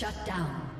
Shut down.